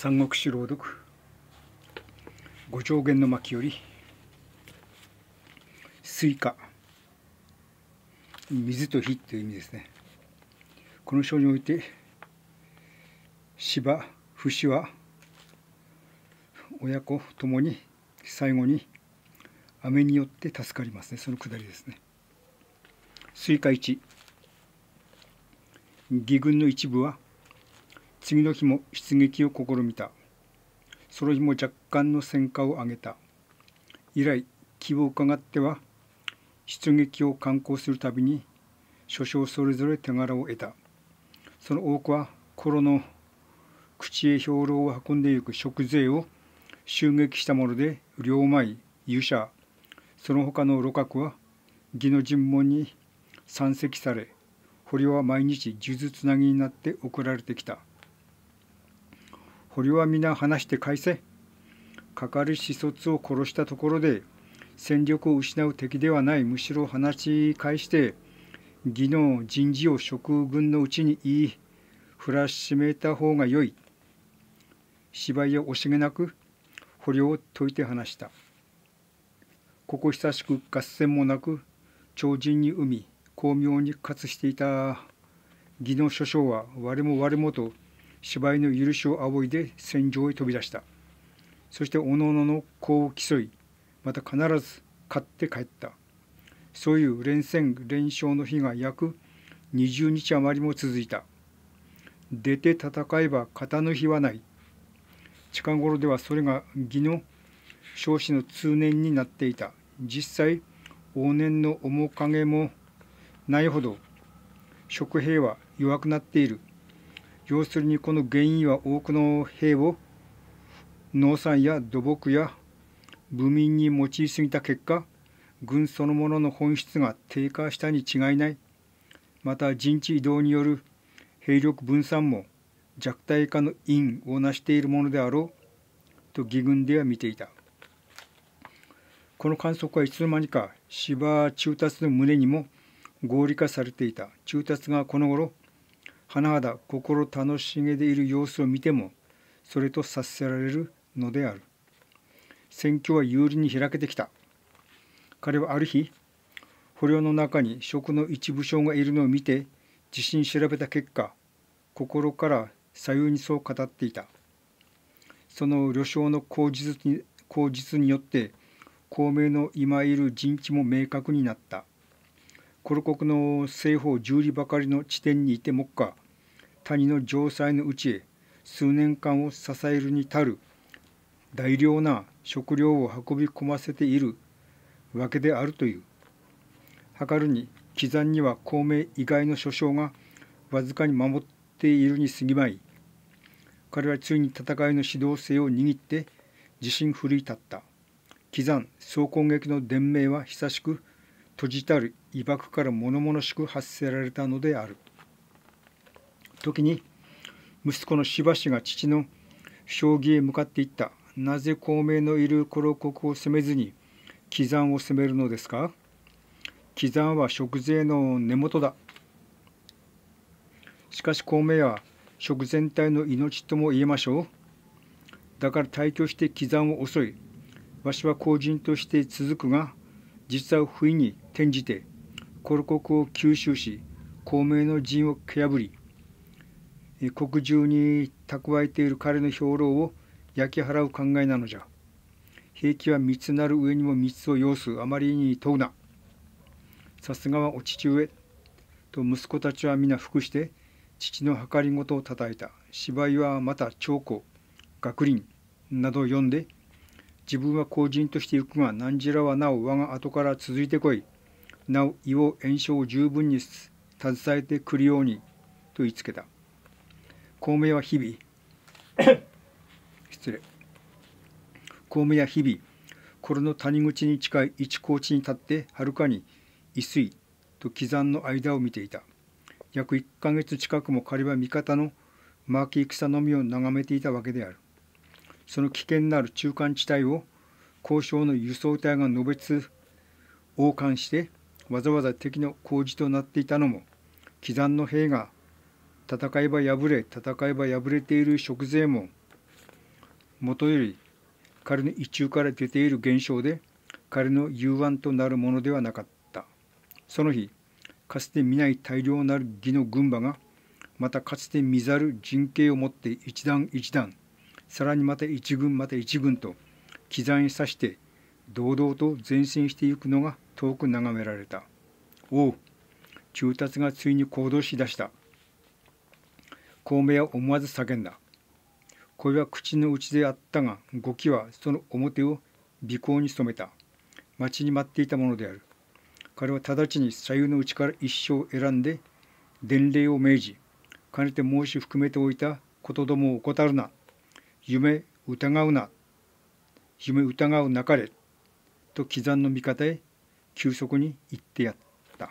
三国志朗読。五丈原の巻より。水火。水と火という意味ですね。この章において芝不死は親子ともに最後に雨によって助かりますね。そのくだりですね。水火1義軍の一部は次の日も出撃を試みた。その日も若干の戦果を上げた。以来気を伺っては出撃を観光するたびに諸将それぞれ手柄を得た。その多くは頃の口へ兵糧を運んでゆく食税を襲撃したもので両米勇者その他の路閣は義の尋問に山積され捕虜は毎日数珠つなぎになって送られてきた。捕虜は皆話して返せ。かかる始卒を殺したところで戦力を失う敵ではない。むしろ話し返して義の人事を職軍のうちに言いふらしめた方がよい。芝居を惜しげなく捕虜を解いて話した。ここ久しく合戦もなく超人に生み巧妙に活していた。義の諸将は我も我もと芝居の許しを仰いで戦場へ飛び出した。そしておのおのの功を競いまた必ず勝って帰った。そういう連戦連勝の日が約20日余りも続いた。出て戦えば勝たぬ日はない。近頃ではそれが義の少子の通年になっていた。実際往年の面影もないほど食兵は弱くなっている。要するにこの原因は多くの兵を農産や土木や部民に用いすぎた結果軍そのものの本質が低下したに違いない。また陣地移動による兵力分散も弱体化の因を成しているものであろう。と義軍では見ていた。この観測はいつの間にか芝中達の胸にも合理化されていた。中達がこの頃甚だ心楽しげでいる様子を見てもそれと察せられるのである。選挙は有利に開けてきた。彼はある日捕虜の中に職の一部将がいるのを見て自信調べた結果心から左右にそう語っていた。その旅将の口実に口実によって孔明の今いる陣地も明確になった。コル国の西方十里ばかりの地点にいてもっか谷の城塞のうちへ数年間を支えるに足る大量な食料を運び込ませているわけであるという。計るに刻山には孔明以外の諸将がわずかに守っているに過ぎまい彼はついに戦いの指導性を握って自信奮い立った刻山総攻撃の伝命は久しく閉じたる威爆から物々しく発せられたのである。時に息子のしばしが父の将棋へ向かっていった。なぜ孔明のいる黒国を攻めずに刻山を攻めるのですか？刻山は食税の根元だ。しかし孔明は食全体の命とも言えましょう。だから退去して刻山を襲いわしは後人として続くが実は不意に転じてコル国を吸収し孔明の陣を蹴破り国中に蓄えている彼の兵糧を焼き払う考えなのじゃ。兵器は密なる上にも密を要すあまりに問うな。さすがはお父上。と息子たちは皆服して父の計りごとをたたえた。芝居はまた長江学林などを読んで自分は後人として行くが何時らはなお我が後から続いてこい。なお胃を炎症を十分に携えてくるようにと言いつけた。孔明は日々失礼。孔明は日々これの谷口に近い一高地に立ってはるかに異水と刻山の間を見ていた。約1ヶ月近くも彼は味方の巻き戦のみを眺めていたわけである。その危険なる中間地帯を交渉の輸送隊がのべつ王冠してわざわざ敵の工事となっていたのも刻山の兵が戦えば敗れ戦えば敗れている食税ももとより彼の意中から出ている現象で彼の雄腕となるものではなかった。その日かつて見ない大量なる義の軍馬がまたかつて見ざる陣形を持って一段一段さらにまた一軍また一軍と刻に刺して堂々と前進していくのが遠く眺められた。おう中達がついに行動しだした。孔明は思わず叫んだ。声は口の内であったが動きはその表を尾行に染めた。待ちに待っていたものである。彼は直ちに左右の内から一生を選んで伝令を命じ、かねて申し含めておいたことどもを怠るな。夢疑うな。夢疑うなかれ。と刻んの味方へ急速に行ってやった。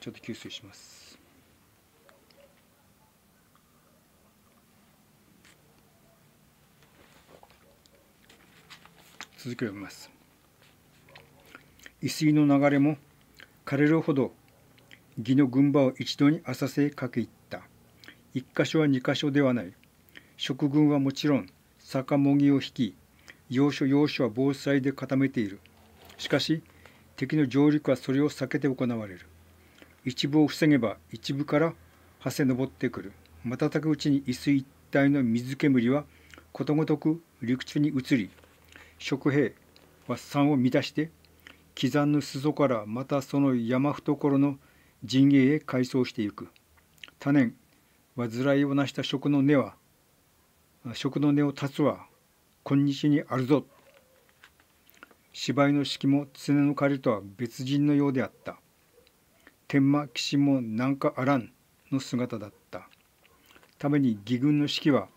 ちょっと給水します。続きを読みます。伊水の流れも枯れるほど義の軍馬を一度に浅瀬へかけいった。一箇所は二箇所ではない。食軍はもちろん酒もぎを引き要所要所は防災で固めているしかし敵の上陸はそれを避けて行われる。一部を防げば一部から馳せ上ってくる。瞬くうちに伊水一帯の水煙はことごとく陸地に移り食兵は山を乱して刻んぬ裾からまたその山懐の陣営へ改装していく。多年煩いをなした食の根は食の根を断つは今日にあるぞ芝居の式も常の彼とは別人のようであった。天満騎士もなんかあらんの姿だった。ために義軍の士気は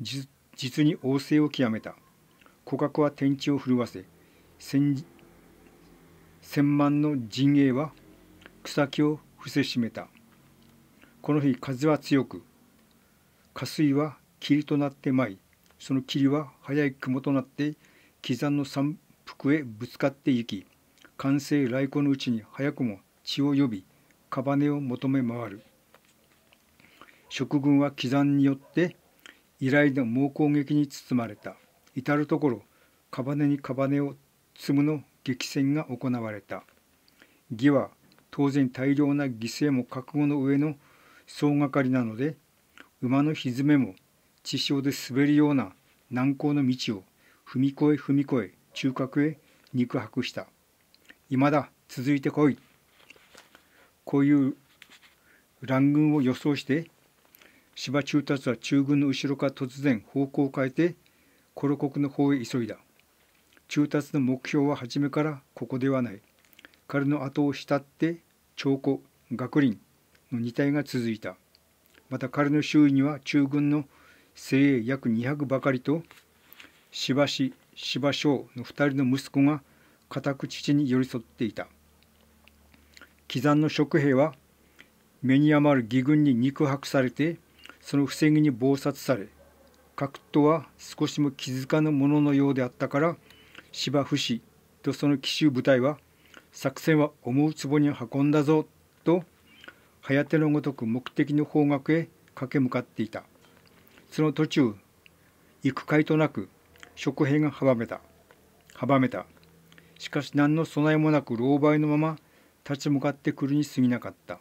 実に旺盛を極めた。古角は天地を震わせ千千万の陣営は草木を伏せしめた。この日風は強く下水は霧となって舞いその霧は早い雲となって刻の山腹へぶつかって行き完成来庫のうちに早くも血を呼びカバネを求め回る。食軍は刻んによって依頼の猛攻撃に包まれた。至る所カバネにカバネを積むの激戦が行われた。義は当然大量な犠牲も覚悟の上の総がかりなので馬の蹄も地上で滑るような難攻の道を踏み越え踏み越え中核へ肉薄した。今だ続いてこい。こういう乱軍を予想して芝中達は中軍の後ろから突然方向を変えてコロ国の方へ急いだ。中達の目標は初めからここではない。彼の後を慕って長古学林の2体が続いた。また彼の周囲には中軍の精鋭約200ばかりと芝氏芝生の2人の息子が固く父に寄り添っていた。刻の職兵は目に余る義軍に肉薄されてその防ぎに謀殺され格闘は少しも気づかぬもののようであったから芝不死とその奇襲部隊は作戦は思う壺に運んだぞと早手のごとく目的の方角へ駆け向かっていた。その途中行く会となく食兵が阻めた。阻めた。しかし何の備えもなく狼狽のまま立ち向かってくるに過ぎなかった。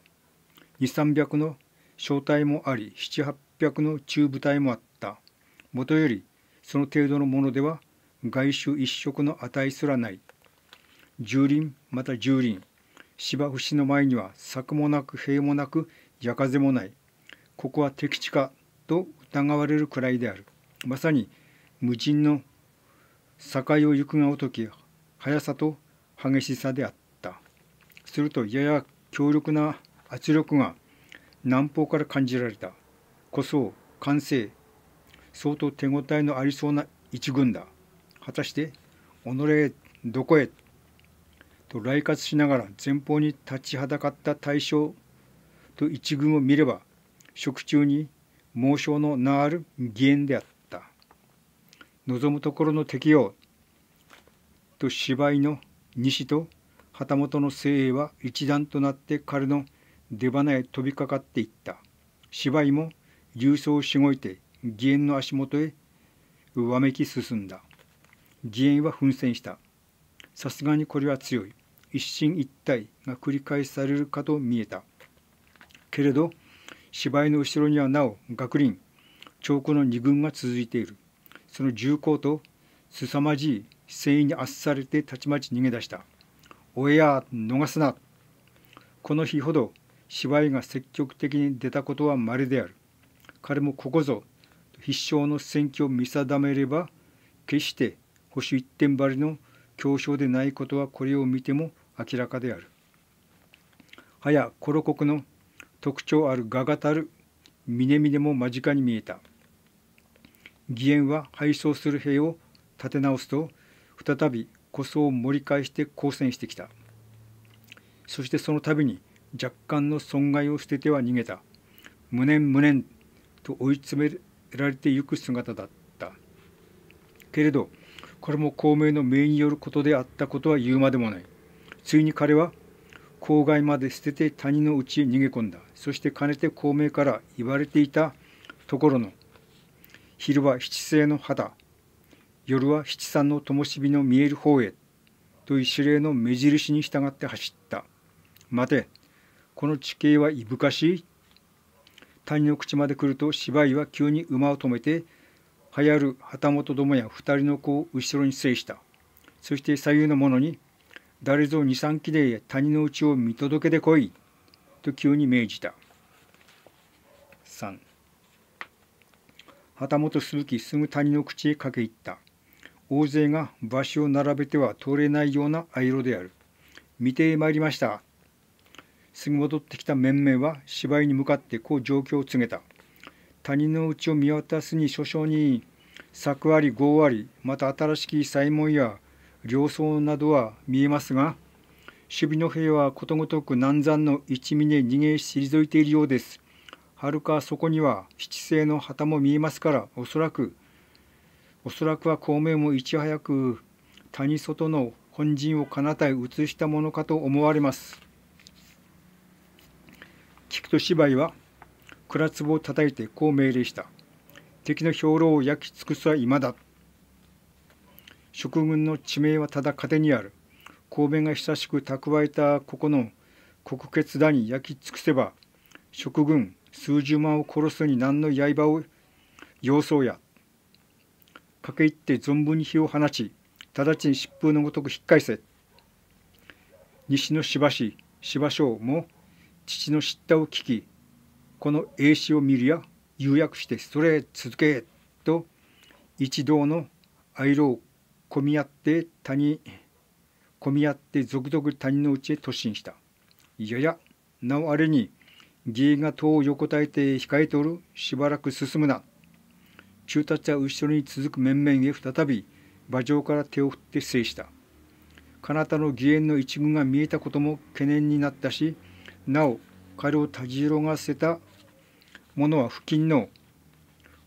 2300の小隊もあり7800の中部隊もあった。もとよりその程度のものでは外周一色の値すらない。蹂躙また蹂躙。芝節の前には柵もなく塀もなく矢風もない。ここは敵地かと疑われるくらいである。まさに無人の境を行くがごとき速さと激しさであった。するとやや強力な圧力が南方から感じられた。こそ完成。相当手応えのありそうな一軍だ。果たして己へどこへ？と来活しながら前方に立ちはだかった大将と一軍を見れば食中に猛将の名ある義援であった。望むところの敵よと芝居の西と旗本の精鋭は一段となって彼の出花へ飛びかかっていった。芝居も流走しごいて義援の足元へわめき進んだ。義援は奮戦した。さすがにこれは強い。一進一退が繰り返されるかと見えた。けれど芝居の後ろにはなお学林長江の二軍が続いている。その重厚と凄まじい繊維に圧されてたちまち逃げ出した「おや逃すな」この日ほど芝居が積極的に出たことは稀である彼もここぞ必勝の戦況を見定めれば決して保守一点張りの強勝でないことはこれを見ても明らかである。はやコロ国の特徴ある画がたる峰々も間近に見えた。義援は敗走する兵を立て直すと再び古装を盛り返して抗戦してきた。そしてその度に若干の損害を捨てては逃げた。無念無念と追い詰められてゆく姿だった。けれどこれも孔明の命によることであったことは言うまでもない。ついに彼は郊外まで捨てて谷の内へ逃げ込んだ。そしてかねて孔明から言われていたところの昼は七星の肌、夜は七三の灯火の見える方へという指令の目印に従って走った。待て、この地形はいぶかしい。谷の口まで来ると芝居は急に馬を止めて流行る旗本どもや二人の子を後ろに制した。そして左右の者に、誰ぞ二三機で谷の内を見届けてこい。と急に命じた。3旗本鈴木すぐ谷の口へ駆け入った。大勢が場所を並べては通れないような藍色である。見てまいりました。すぐ戻ってきた面々は芝居に向かってこう状況を告げた。谷の内を見渡すに諸々に柵あり郷ありまた新しき祭門や両層などは見えますが守備の兵はことごとく南山の一峰逃げ退いているようです。はるかそこには七星の旗も見えますからおそらくおそらくは孔明もいち早く谷外の本陣を彼方へ移したものかと思われます。聞くと芝居は蔵壺を叩いてこう命令した。敵の兵糧を焼き尽くすは今だ。諸軍の地名はただ糧にある。神戸が久しく蓄えたここの国決だに焼き尽くせば、諸軍数十万を殺すに何の刃を要そうや。駆け入って存分に火を放ち、直ちに疾風のごとく引っ返せ。西の芝市、芝省も父の知ったを聞き、この英詩を見るや釉薬してそれ続けと一同の愛色を込み合って谷込み合って続々谷の内へ突進した。いやいやなおあれに義が塔を横たえて控えておるしばらく進むな。中達は後ろに続く面々へ再び馬上から手を振って制した。彼方の義援の一軍が見えたことも懸念になったしなお彼をたじろがせたものは付近の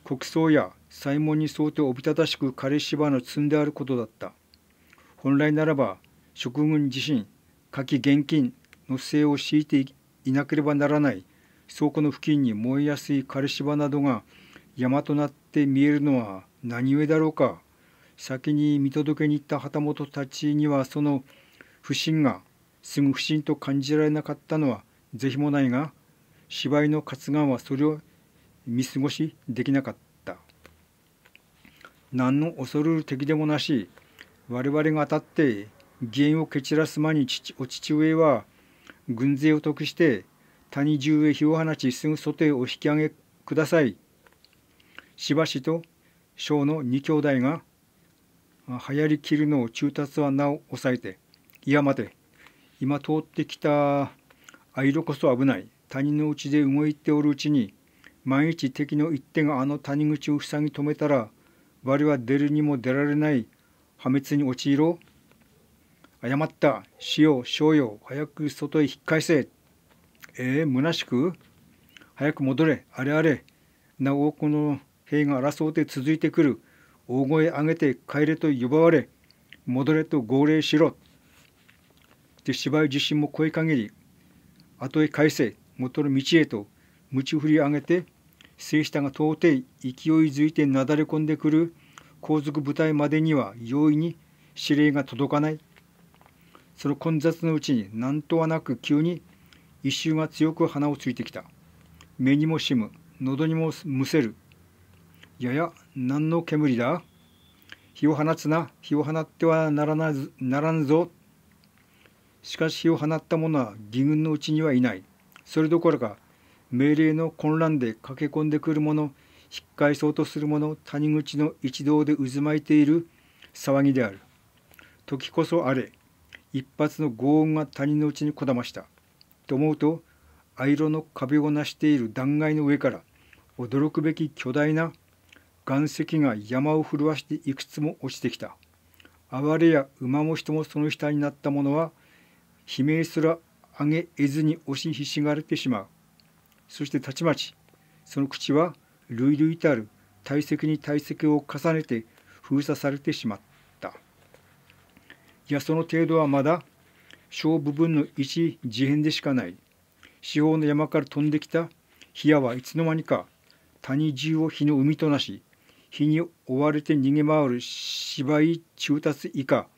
国葬や祭門に沿っておびただしく枯れ芝の積んであることだった。本来ならば職軍自身火器現金のせいを敷いていいなければならない倉庫の付近に燃えやすい枯れ芝などが山となって見えるのは何故だろうか。先に見届けに行った旗本たちにはその不審がすぐ不審と感じられなかったのは是非もないが芝居の活眼はそれを見過ごしできなかった。何の恐るる敵でもなし我々が当たって義援を蹴散らす間に父お父上は軍勢を得して谷中へ火を放ちすぐ外へお引き上げください。しばしと小の二兄弟が流行りきるのを中達はなお抑えて「いや待て今通ってきた藍色こそ危ない谷の内で動いておるうちに万一敵の一手があの谷口を塞ぎ止めたら我は出るにも出られない破滅に陥ろう誤った死よ小よ早く外へ引っ返せ。ええー、虚しく早く戻れあれあれ。なおこの兵が争うて続いてくる。大声上げて帰れと呼ばわれ。戻れと号令しろ。で芝居自身も声限り。後へ返せ元の道へと。鞭振り上げて静下が到底勢いづいてなだれ込んでくる。後続部隊までには容易に指令が届かない。その混雑のうちに何とはなく急に一周が強く鼻をついてきた。目にもしむ喉にもむせる。やや何の煙だ？火を放つな。火を放ってはならなならんぞ。しかし火を放った者は義軍のうちにはいない。それどころか命令の混乱で駆け込んでくる者引っ返そうとする者谷口の一同で渦巻いている騒ぎである。時こそあれ一発の轟音が谷のうちにこだました。と思うと藍色の壁を成している断崖の上から驚くべき巨大な岩石が山を震わしていくつも落ちてきた。哀れや馬も人もその下になった者は悲鳴すら上げ得ずに押しひしがれてしまう。そしてたちまちその口は類々たる体積に体積を重ねて封鎖されてしまった。いやその程度はまだ小部分の一事変でしかない。四方の山から飛んできた火矢はいつの間にか谷中を火の海となし火に追われて逃げ回る芝居中達以下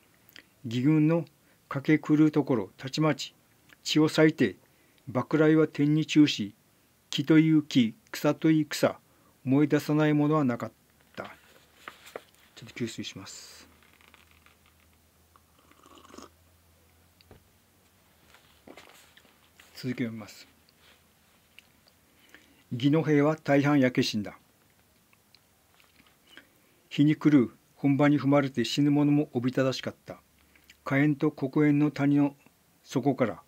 義軍の駆け狂うところたちまち血を裂いて爆雷は天に中し木という木草という草思い出さないものはなかった。ちょっと給水します。続き読みます。義の兵は大半焼け死んだ。日に来る本場に踏まれて死ぬ者もおびただしかった。火炎と黒煙の谷の底から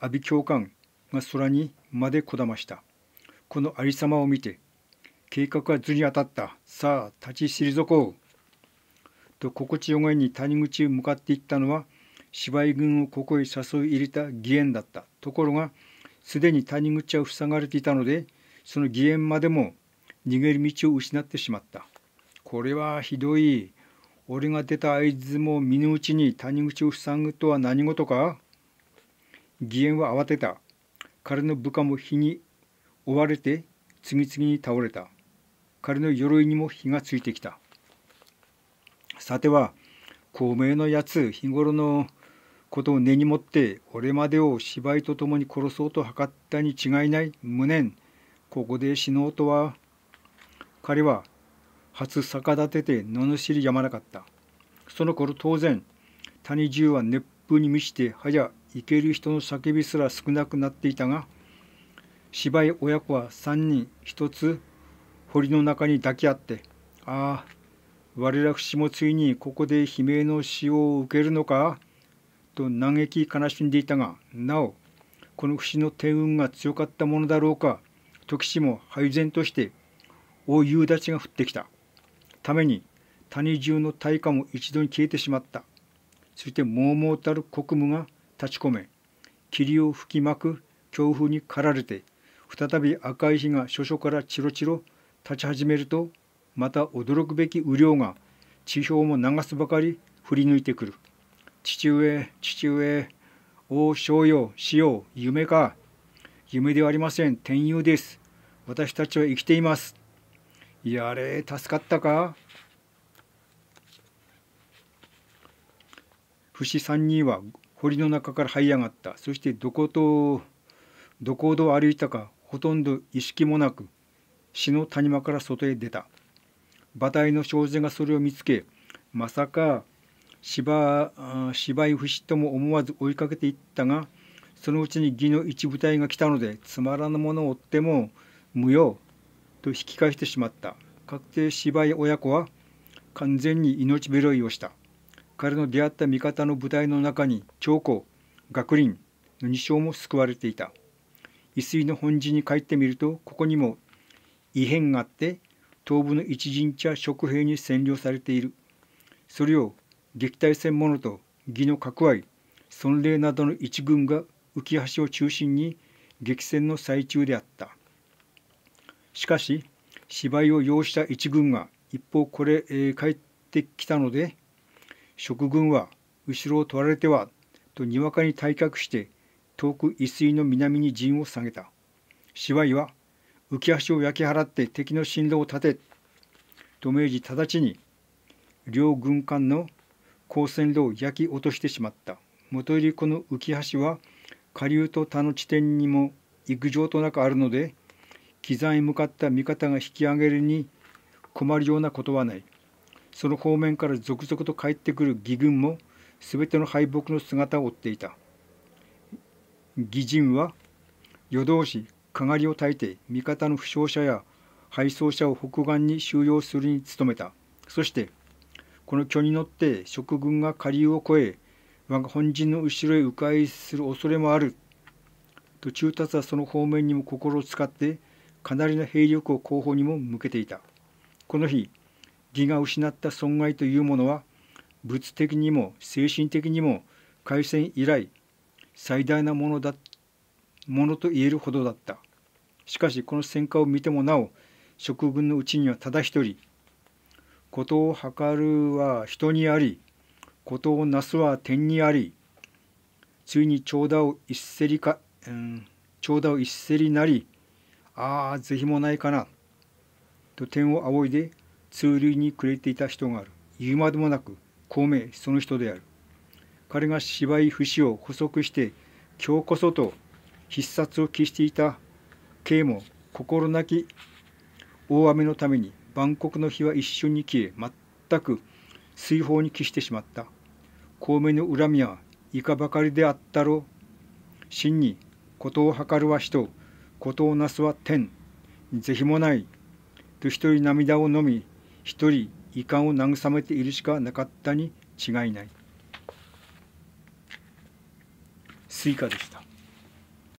阿鼻教官が空にまでこだました。このありさまを見て計画は図に当たった。さあ立ち退こう。と心地よがいに谷口へ向かっていったのは芝居軍をここへ誘い入れた義援だった。ところがすでに谷口は塞がれていたのでその義援までも逃げる道を失ってしまった。これはひどい。俺が出た合図も見ぬうちに谷口を塞ぐとは何事か。義援は慌てた。彼の部下も火に追われて次々に倒れた。彼の鎧にも火がついてきた。さては孔明のやつ日頃のことを根に持って俺までを芝居とともに殺そうと図ったに違いない無念ここで死のうとは彼は初逆立てて罵りやまなかったその頃当然谷中は熱風に満ちてはや生ける人の叫びすら少なくなっていたが芝居親子は3人一つ堀の中に抱き合って「ああ我ら節もついにここで悲鳴の死を受けるのか?」と嘆き悲しんでいたがなおこの節の天運が強かったものだろうか時しも配然として大夕立ちが降ってきた。ために谷中の大火も一度に消えてしまったそしてもうもうたる国務が立ち込め霧を吹きまく強風に駆られて再び赤い火が諸々からチロチロ立ち始めるとまた驚くべき雨量が地表も流すばかり振り抜いてくる父上父上お少よ死よ夢か。夢ではありません。天佑です。私たちは生きています。やれ助かったか？節三人は堀の中から這い上がった。そしてどことどこほど歩いたかほとんど意識もなく死の谷間から外へ出た。馬体の少女がそれを見つけまさか芝芝居不死とも思わず追いかけていったがそのうちに義の一部隊が来たのでつまらぬものを追っても無用と引き返してしまった。確定芝居親子は完全に命拾いをした。彼の出会った味方の部隊の中に長江学林の2将も救われていた。伊水の本陣に帰ってみるとここにも異変があって東部の一陣地は食兵に占領されている。それを撃退戦者と義の角合孫霊などの一軍が浮橋を中心に激戦の最中であった。しかし芝居を要した一軍が一方これ、えー、帰ってきたので蜀軍は後ろを取られてはとにわかに退却して遠く伊水の南に陣を下げた。芝居は浮き足を焼き払って敵の進路を立てと命じ直ちに両軍艦の光線路を焼き落としてしまった。もとよりこの浮橋は下流と他の地点にも陸上となくあるので機山へ向かった味方が引き上げるに困るようなことはない。その方面から続々と帰ってくる義軍も全ての敗北の姿を追っていた。義人は夜通しかがりを焚いて味方の負傷者や敗走者を北岸に収容するに努めた。そしてこの巨に乗って食軍が下流を越え我が本陣の後ろへ迂回する恐れもある。と中達はその方面にも心を使ってかなりの兵力を後方にも向けていた。この日義が失った損害というものは物的にも精神的にも開戦以来最大なものだものと言えるほどだった。しかしこの戦果を見てもなお職軍のうちにはただ一人ことを図るは人にありことをなすは天にありついに長田を一せりか、うん、長田を一せりなりああ是非もないかなと天を仰いで通類にくれていた人がある。言うまでもなく孔明その人である。彼が芝居節を補足して今日こそと必殺を期していた慶も心なき大雨のために万国の日は一瞬に消え全く水泡に帰してしまった。孔明の恨みはいかばかりであったろう。真に事を図るは人事をなすは天。是非もない。と一人涙を飲み一人遺憾を慰めているしかなかったに違いない。水火でした。